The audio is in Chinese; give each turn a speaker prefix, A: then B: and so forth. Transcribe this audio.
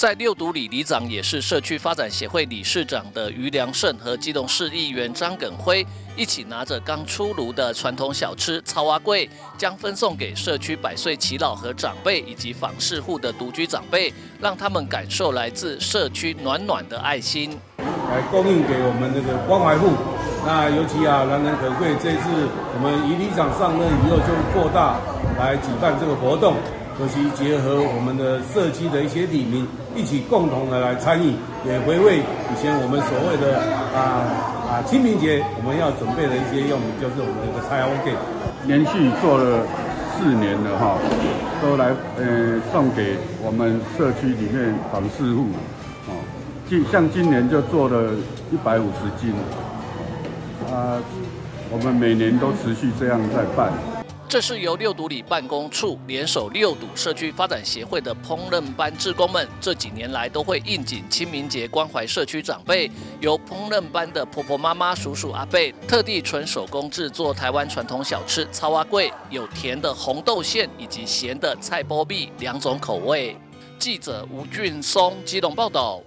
A: 在六都里里长也是社区发展协会理事长的余良胜和基隆市议员张耿辉一起拿着刚出炉的传统小吃超蛙柜，将分送给社区百岁耆老和长辈以及访视户的独居长辈，让他们感受来自社区暖暖的爱心。
B: 来供应给我们这个关怀户，那尤其啊难能可贵，这次我们余里长上任以后就扩大来举办这个活动。尤其结合我们的社区的一些里民，一起共同的来参与，也回味以前我们所谓的啊啊清明节我们要准备的一些用品，就是我们的菜花给。
C: 连续做了四年了哈，都来呃送给我们社区里面访事户，哦，今像今年就做了一百五十斤，啊，我们每年都持续这样在办。
A: 这是由六堵里办公处联手六堵社区发展协会的烹饪班志工们，这几年来都会应景清明节关怀社区长辈。由烹饪班的婆婆妈妈、叔叔阿伯特地纯手工制作台湾传统小吃超蛙桂，有甜的红豆馅以及咸的菜包币两种口味。记者吴俊松基隆报道。